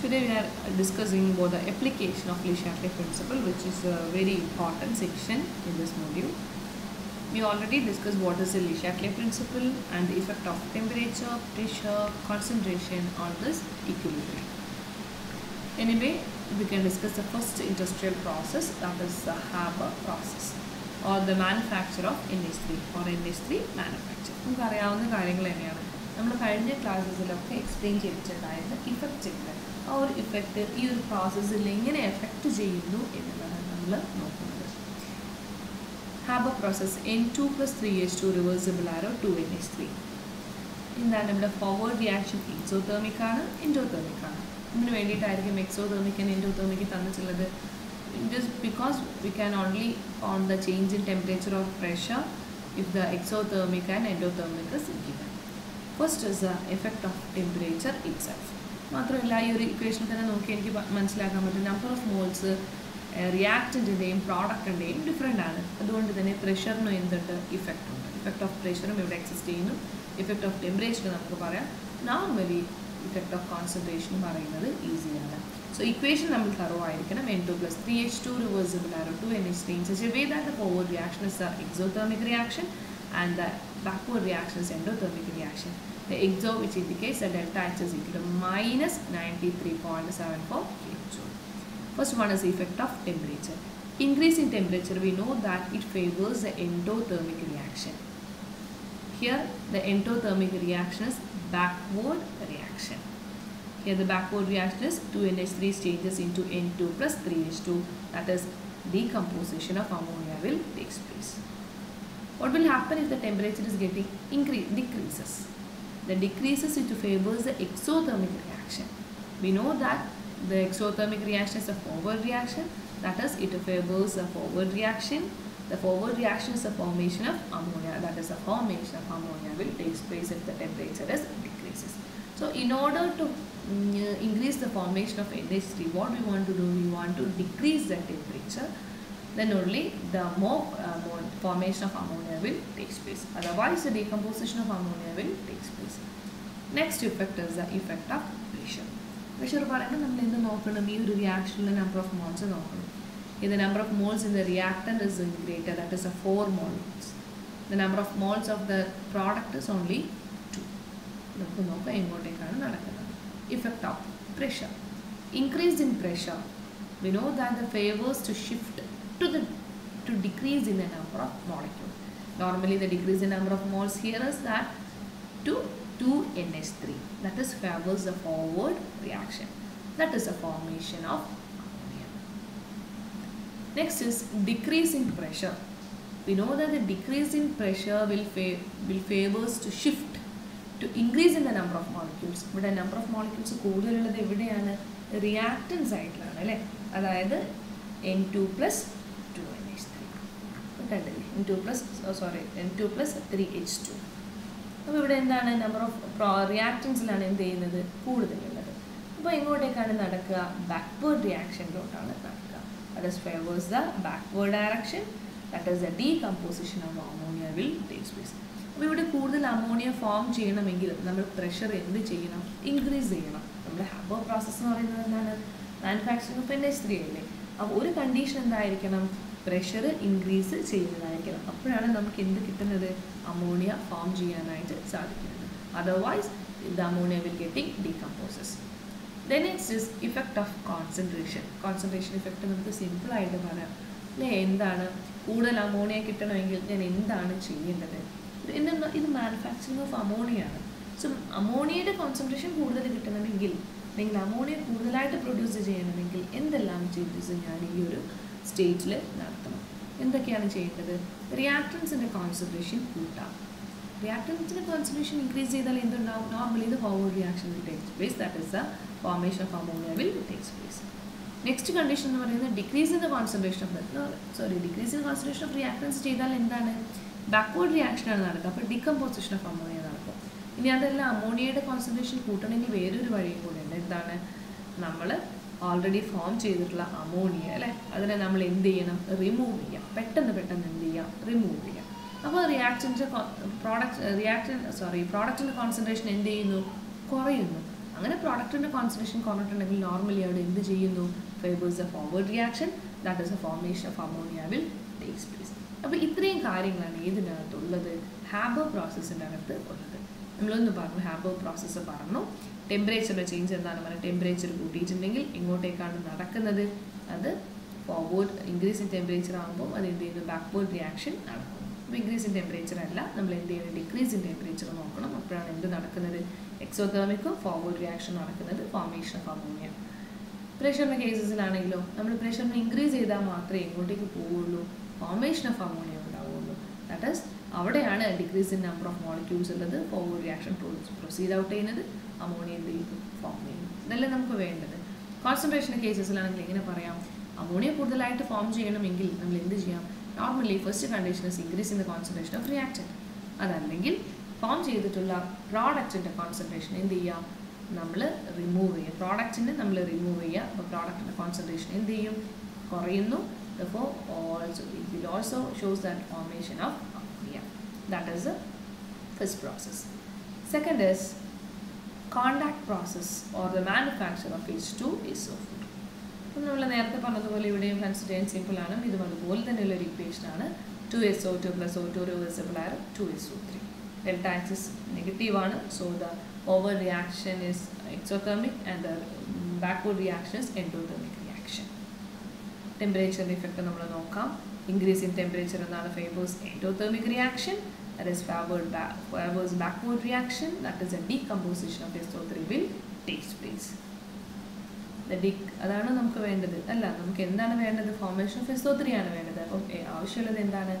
Today we are discussing about the application of Le Chatelet principle which is a very important section in this module. We already discussed what is the Le Chatelet principle and the effect of temperature, pressure, concentration on this equilibrium. Anyway, we can discuss the first industrial process that is the Haber process or the manufacture of NH3 or NH3 manufacture. നമുക്ക് അറിയാവുന്ന കാര്യങ്ങൾ തന്നെയാണ് നമ്മൾ കഴിഞ്ഞ ക്ലാസ്സസിലൊക്കെ explain ചെയ്തിട്ടുണ്ടായിരുന്ന effect ആ ഒരു effect ഈ ഒരു പ്രോസസ്സിൽ എങ്ങനെ എഫക്റ്റ് ചെയ്യുന്നു എന്നുള്ളതാണ് നമ്മൾ നോക്കുന്നത്. Haber process N two plus three H two reversible arrow two N H three എന്താണ് നമ്മുടെ ഫോർവേഡ് റിയാക്ഷൻ എക്സോതേർമിക് ആണ് എൻഡോതേർമിക് ആണ്. ഇതിന് വേണ്ടിയിട്ടായിരിക്കും എക്സോതേർമിക് ആൻഡ് എൻഡോതേർമിക് തന്നിട്ടുള്ളത്. Just because we can only on the change in temperature or pressure if the exothermic and endothermic is. First is the effect of temperature itself. മാത്രമല്ല ഈ ഒരു equation തന്നെ നോക്കി എനിക്ക് മനസ്സിലാക്കാൻ പറ്റും. നമ്പർ ഓഫ് മോൾസ് റിയാക്റ്റന്റിന്റെയും പ്രോഡക്റ്റിന്റെയും ഡിഫറെന്റ് ആണ്. അതുകൊണ്ട് തന്നെ പ്രഷറിനും എന്തുണ്ട്? ഇഫക്റ്റ് ഉണ്ട്. ഇഫക്റ്റ് ഓഫ് പ്രഷറും ഇവിടെ എക്സിസ്റ്റ് ചെയ്യുന്നു. ഇഫക്റ്റ് ഓഫ് ടെമ്പറേച്ചർ നമുക്ക് പറയാം. നോർമലി ഇഫക്റ്റ് ഓഫ് കോൺസെൻട്രേഷനും പറയുന്നത് ഈസിയാണ് സോ ഇക്വേഷൻ നമ്മൾ തറവ് ആയിരിക്കണം. N two plus three H two reversible arrow two N H three in such a the forward reaction is the exothermic reaction and the backward reaction is endothermic reaction. The exo which indicates the delta H is equal to minus 93.74 kJ. First one is effect of temperature. Increase in temperature, we know that it favors the endothermic reaction. Here the endothermic reaction is backward reaction. Here the backward reaction is 2NH3 changes into N2 plus 3H2 that is decomposition of ammonia will takes place. What will happen if the temperature is getting increase decreases? The decreases it favors the exothermic reaction. We know that the exothermic reaction is a forward reaction. That is, it favors a forward reaction. The forward reaction is the formation of ammonia. That is, the formation of ammonia will takes place if the temperature is decreases. So, in order to mm, increase the formation of NH3, what we want to do? We want to decrease the temperature then only the more, uh, more formation of ammonia will take place. Otherwise, the decomposition of ammonia will take place. Next effect is the effect of pressure. Pressure പറയുമ്പോൾ നമ്മൾ എന്ത് നോക്കണം ഈ ഒരു റിയാക്ഷനിലെ number of moles നോക്കണം ഇത് number of moles in the reactant is greater that is a four moles the number of moles of the product is only two നമുക്ക് നോക്കാം എങ്ങോട്ടേക്കാണ് നടക്കുന്നത് effect of pressure increase in pressure we know that the favors to shift to the to decrease in the number of molecules. Normally the decrease in number of moles here is that to 2NH3 that is favors the forward reaction that is the formation of ammonia. Next is decrease in pressure. We know that the decrease in pressure will, fa- will favors to shift to increase in the number of molecules. but the number of molecules കൂടുതലുള്ളത് എവിടെയാണ് reactance ആയിട്ടുള്ളതാണ് അല്ലേ അതായത് N two plus two N H three കണ്ടില്ലേ N two plus sorry N two plus three H two അപ്പോൾ ഇവിടെ എന്താണ്? Number of റിയാക്ടൻസിലാണ് എന്ത് ചെയ്യുന്നത്? കൂടുതലുള്ളത് അപ്പോൾ എങ്ങോട്ടേക്കാണ് നടക്കുക? ബാക്ക്വേർഡ് റിയാക്ഷനിലോട്ടാണ് നടക്കുക. അത് is favours the backward direction that is the decomposition of ammonia will takes place അപ്പോൾ ഇവിടെ കൂടുതൽ അമോണിയ ഫോം ചെയ്യണമെങ്കിൽ നമ്മൾ പ്രഷർ എന്ത് ചെയ്യണം? ഇൻക്രീസ് ചെയ്യണം. നമ്മുടെ ഹബർ പ്രോസസ്സ് എന്ന് പറയുന്നത് എന്താണ്? മാനുഫാക്ചറിങ് എസ് ത്രീ അല്ലേ? അപ്പോൾ ഒരു കണ്ടീഷൻ എന്തായിരിക്കണം? പ്രഷർ ഇൻക്രീസ് ചെയ്യുന്നതായിരിക്കണം. അപ്പോഴാണ് നമുക്ക് എന്ത് കിട്ടുന്നത്? അമോണിയ ഫോം ചെയ്യാനായിട്ട് സാധിക്കുന്നത്. Otherwise the ammonia will getting decomposes then it's is effect of concentration concentration effect നമുക്ക് സിമ്പിളായിട്ട് പറയാം. അല്ലേ എന്താണ്? കൂടുതൽ അമോണിയ കിട്ടണമെങ്കിൽ ഞാൻ എന്താണ് ചെയ്യേണ്ടത്? എന്നാൽ ഇത് മാനുഫാക്ചറിങ് ഓഫ് അമോണിയ ആണ്. സോ അമോണിയയുടെ കോൺസെൻട്രേഷൻ കൂടുതൽ കിട്ടണമെങ്കിൽ അല്ലെങ്കിൽ അമോണിയ കൂടുതലായിട്ട് പ്രൊഡ്യൂസ് ചെയ്യണമെങ്കിൽ എന്തെല്ലാം ചേഞ്ചസ് ഞാൻ ഈ ഒരു സ്റ്റേറ്റിൽ നടത്തണം. എന്തൊക്കെയാണ് ചെയ്യേണ്ടത്? റിയാക്ടൻസിന്റെ കോൺസെൻട്രേഷൻ കൂട്ടാം. റിയാക്ടൻസിന്റെ കോൺസെൻട്രേഷൻ ഇൻക്രീസ് ചെയ്താൽ എന്തുണ്ടാവും? നോർമലി ഇത് hormone reaction takes place that is the formation of ammonia will takes place next condition എന്ന് പറയുന്നത് decrease in the concentration of sorry decrease in concentration of reactants ചെയ്താൽ എന്താണ്? ബാക്ക്വേർഡ് റിയാക്ഷനാണ് നടക്കുക. അപ്പോൾ ഡികമ്പോസിഷൻ ഓഫ് അമോണിയ നടക്കും. ഇനി അതല്ല അമോണിയയുടെ കോൺസെൻട്രേഷൻ കൂട്ടണമെങ്കിൽ വേറൊരു വഴിയും കൂടെ ഉണ്ട്. എന്താണ്? നമ്മൾ ഓൾറെഡി ഫോം ചെയ്തിട്ടുള്ള അമോണിയ അല്ലേ? അതിനെ നമ്മൾ എന്ത് ചെയ്യണം? റിമൂവ് ചെയ്യാം. പെട്ടെന്ന് പെട്ടെന്ന് എന്ത് ചെയ്യാം? റിമൂവ് ചെയ്യാം. അപ്പോൾ റിയാക്ടന്റെ പ്രോഡക്റ്റ് റിയാക്ഷൻ സോറി പ്രോഡക്റ്റിന്റെ കോൺസെൻട്രേഷൻ എന്ത് ചെയ്യുന്നു? കുറയുന്നു. അങ്ങനെ പ്രോഡക്റ്റിന്റെ കോൺസെൻട്രേഷൻ കുറഞ്ഞിട്ടുണ്ടെങ്കിൽ നോർമലി അവിടെ എന്ത് ചെയ്യുന്നു? Favours a forward reaction that is a formation of ammonia will takes place അപ്പോൾ ഇത്രയും കാര്യങ്ങളാണ് ഏതിനകത്തുള്ളത് ഹാബർ പ്രോസസ്സിന്റെ അകത്ത് ഉള്ളത്. നമ്മളൊന്ന് പറഞ്ഞു ഹാബർ പ്രോസസ്സ് പറഞ്ഞു. ടെമ്പറേച്ചറിന്റെ ചേഞ്ച് എന്താണ് പറയുക ടെമ്പറേച്ചർ കൂട്ടിയിട്ടുണ്ടെങ്കിൽ എങ്ങോട്ടേക്കാണ് നടക്കുന്നത്. അത് ഫോർവേഡ് ഇൻക്രീസ് ഇൻ ടെമ്പറേച്ചർ ആകുമ്പോൾ അത് എന്ത് ചെയ്യുന്നു? ബാക്ക്വേർഡ് റിയാക്ഷൻ നടക്കും അപ്പോൾ ഇൻക്രീസ് ഇൻ ടെമ്പറേച്ചർ അല്ല നമ്മൾ എന്ത് ചെയ്യുന്നത് ഡിക്രീസ് ഇൻ ടെമ്പറേച്ചർ നോക്കണം. അപ്പോഴാണ് എന്ത് നടക്കുന്നത്? എക്സോതേർമിക്കും ഫോർവേഡ് റിയാക്ഷൻ നടക്കുന്നത്. ഫോർമേഷൻ ഓഫ് അമോണിയ പ്രഷറിന്റെ കേസസിലാണെങ്കിലോ നമ്മൾ പ്രഷറിനെ ഇൻക്രീസ് ചെയ്താൽ മാത്രമേ എങ്ങോട്ടേക്ക് പോവുള്ളൂ. ഫോർമേഷൻ ഓഫ് അമോണിയ ഉണ്ടാവുള്ളൂ. ദാറ്റ് ഈസ് അവിടെയാണ് decrease in number of molecules ഉള്ളത്. ഫോർവേഡ് റിയാക്ഷൻ പ്രൊസീഡ് ഔട്ട് ചെയ്യുന്നത്. അമോണിയ എന്ത് ചെയ്യും ഫോം ചെയ്യുന്നു. ഇതല്ലേ നമുക്ക് വേണ്ടത്. കോൺസെൻട്രേഷൻ കേസസിലാണെങ്കിൽ എങ്ങനെ പറയാം? അമോണിയ കൂടുതലായിട്ട് ഫോം ചെയ്യണമെങ്കിൽ നമ്മൾ എന്ത് ചെയ്യാം? Normally first condition is increase in the concentration of reaction അതല്ലെങ്കിൽ ഫോം ചെയ്തിട്ടുള്ള പ്രോഡക്റ്റിന്റെ കോൺസെൻട്രേഷൻ എന്ത് ചെയ്യാം? നമ്മൾ റിമൂവ് ചെയ്യുക. പ്രോഡക്റ്റിനെ നമ്മൾ റിമൂവ് ചെയ്യുക. അപ്പോൾ പ്രോഡക്റ്റിന്റെ കോൺസെൻട്രേഷൻ എന്ത് ചെയ്യും? കുറയുന്നു. Therefore also it will also shows that formation ammonia that is the first process. Second is contact process or the manufacture of H2SO4 അപ്പം നമ്മൾ നേരത്തെ പറഞ്ഞതുപോലെ ഇവിടെയും സിമ്പിൾ ആണ്. ഇതും അതുപോലെ തന്നെയുള്ള ഒരു ഇക്വേഷൻ ആണ്. Two S O two plus O two reversible ആയ two S O three delta axis ആണ്. So the over reaction is exothermic and the backward reaction is endothermic reaction ടെമ്പറേച്ചറിന്റെ effect നമ്മൾ നോക്കാം. ഇൻക്രീസ് in temperature എന്നാണ് favors endothermic reaction that is favored back, favors backward reaction, that is a decomposition of SO3 will takes place. അതാണ് നമുക്ക് വേണ്ടത്. അല്ല നമുക്ക് എന്താണ് വേണ്ടത്? ഫോർമേഷൻ ഓഫ് എസ് ഒത്തിരി ത്രീ ആണ് വേണ്ടത്. അപ്പം ആവശ്യമുള്ളത് എന്താണ്?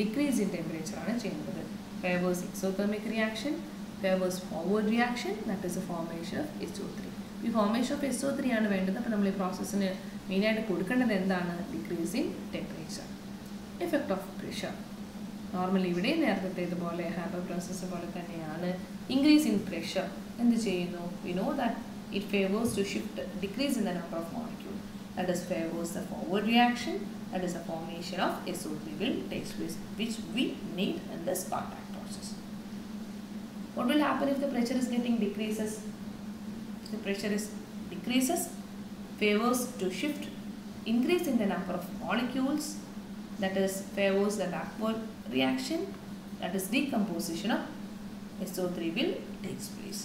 ഡിക്രീസ് ഇൻ ടെമ്പറേച്ചർ ആണ് ചെയ്യുന്നത്. Favours exothermic reaction favours forward reaction that is a formation of S O three ഈ formation of S O three ആണ് വേണ്ടത്. അപ്പം നമ്മൾ ഈ പ്രോസസ്സിന് മെയിനായിട്ട് കൊടുക്കേണ്ടത് എന്താണ്? Decrease in temperature effect of pressure normally ഇവിടെ നേരത്തെ ഇതുപോലെ ഹാബർ പ്രോസസ്സ് പോലെ തന്നെയാണ് ഇൻക്രീസ് ഇൻ പ്രഷർ എന്ത് ചെയ്യുന്നു we know that it favours to shift decrease in the number of molecule that is favours the forward reaction that is a formation of S O three will takes place which we need in this contact process What will happen if the pressure is getting decreases? The pressure is decreases, favors to shift, increase in the number of molecules, that is favors the backward reaction, that is decomposition of SO3 will takes place.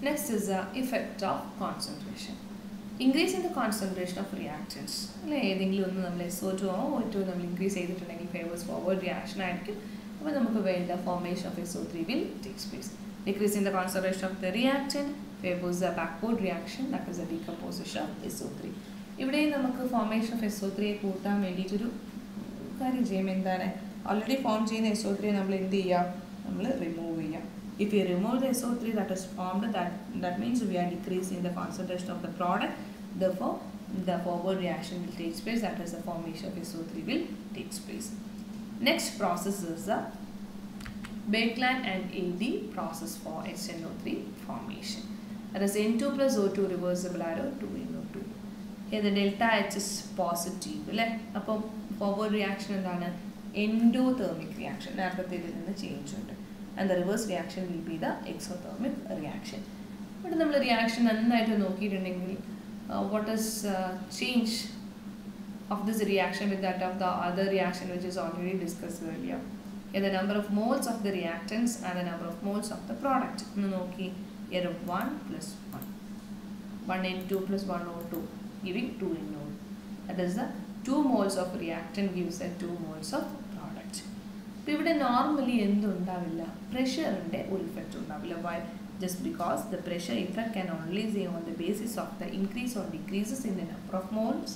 Next is the effect of concentration. Increase in the concentration of reactions അല്ലെ ഏതെങ്കിലും ഒന്ന് നമ്മൾ S O two or O two നമ്മൾ increase ചെയ്തിട്ടുണ്ടെങ്കിൽ favours forward reaction ആയിരിക്കും അപ്പോൾ നമുക്ക് വേണ്ട formation of S O three will takes place decrease in the concentration of the reaction favours the backward reaction that is a decomposition of S O three ഇവിടെയും നമുക്ക് formation of S O ത്രീയെ കൂട്ടാൻ വേണ്ടിയിട്ടൊരു കാര്യം ചെയ്യും എന്താണ് already form ചെയ്യുന്ന S O three നമ്മൾ എന്ത് ചെയ്യാം നമ്മൾ റിമൂവ് ചെയ്യാം if you remove the SO3 that is formed that that means we are decreasing the concentration of the product therefore the forward reaction will take place that is the formation of SO3 will takes place next process is the Bakeland and AD process for HNO3 formation that is N2 plus O2 reversible arrow 2NO2 The delta H is positive അല്ലേ അപ്പം forward reaction എന്താണ് endothermic reaction നേരത്തെ ഇതിൽ നിന്ന് change ഉണ്ട് and the reverse reaction will be the exothermic reaction ഇവിടെ നമ്മൾ reaction നന്നായിട്ട് നോക്കിയിട്ടുണ്ടെങ്കിൽ what is change this reaction with that of the other reaction which is already discussed earlier. Here the number of moles of the reactants and the number of moles of the product. ഒന്ന് നോക്കി here 1 plus 1. 1 N2 plus 1 O2 giving 2 NO. That is the 2 moles of reactant gives a 2 moles of product. ഇപ്പോൾ ഇവിടെ normally എന്തുണ്ടാവില്ല പ്രഷറിൻ്റെ ഒരു effect ഉണ്ടാവില്ല why just because the pressure effect can only say on the basis of the increase or decreases in the number of moles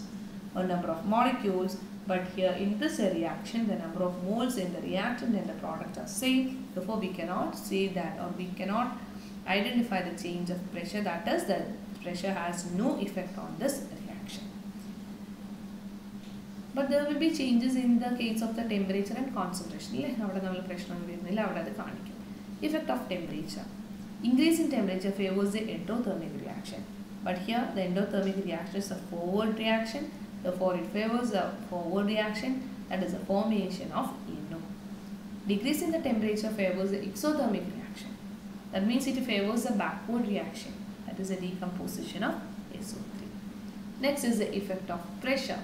or number of molecules but here in this reaction the number of moles in the reactant and the product are same therefore we cannot say that or we cannot identify the change of pressure that is the pressure has no effect on this reaction but there will be changes in the case of the temperature and concentration അല്ലേ അവിടെ നമ്മൾ പ്രശ്നം വരുന്നില്ല അവിടെ അത് കാണിക്കും effect of temperature increase in temperature favors the endothermic reaction but here the endothermic reaction is a forward reaction therefore it favors the forward reaction that is the formation of NO decrease in the temperature favors the exothermic reaction That means it favors a backward reaction. That is a decomposition of SO3. Next is the effect of pressure.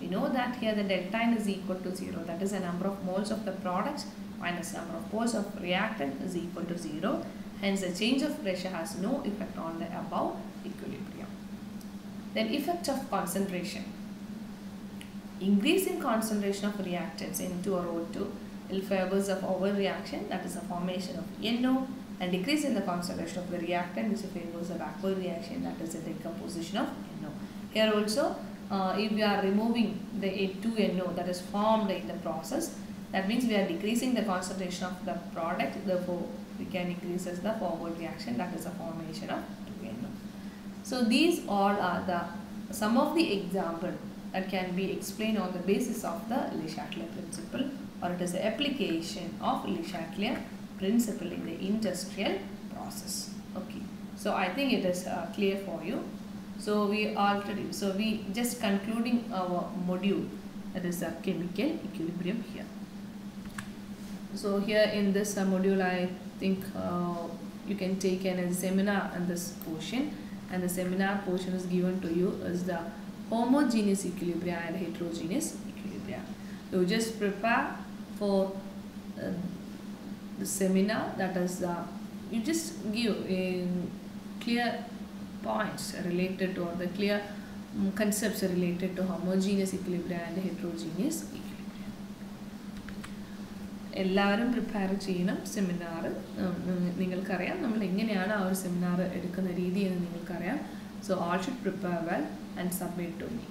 We know that here the delta N is equal to 0. That is the number of moles of the product minus number of moles of reactant is equal to 0. Hence the change of pressure has no effect on the above equilibrium. Then effect of concentration. Increase in concentration of reactants N2 or O2 will favors of overreaction that is the formation of NO and decrease in the concentration of the reactant which favors the backward reaction that is the decomposition of NO. Here also uh, if we are removing the A2NO that is formed in the process that means we are decreasing the concentration of the product therefore we can increase as the forward reaction that is the formation of 2NO. So these all are the some of the example that can be explained on the basis of the Le Chatelier principle or it is the application of Le Chatelier principle in the industrial process. Okay. So I think it is uh, clear for you. So we already, so we just concluding our module that is the chemical equilibrium here. So here in this uh, module I think uh, you can take an, a seminar on this portion and the seminar portion is given to you as the homogeneous equilibria and heterogeneous equilibria. So just prepare for uh, the seminar that is uh, you just give in clear points related to or the clear um, concepts related to homogeneous equilibrium and heterogeneous equilibrium. എല്ലാവരും prepare ചെയ്യണം seminar നിങ്ങൾക്കറിയാം നമ്മൾ എങ്ങനെയാണ് ആ ഒരു seminar എടുക്കുന്ന രീതി എന്ന് നിങ്ങൾക്കറിയാം so all should prepare well and submit to me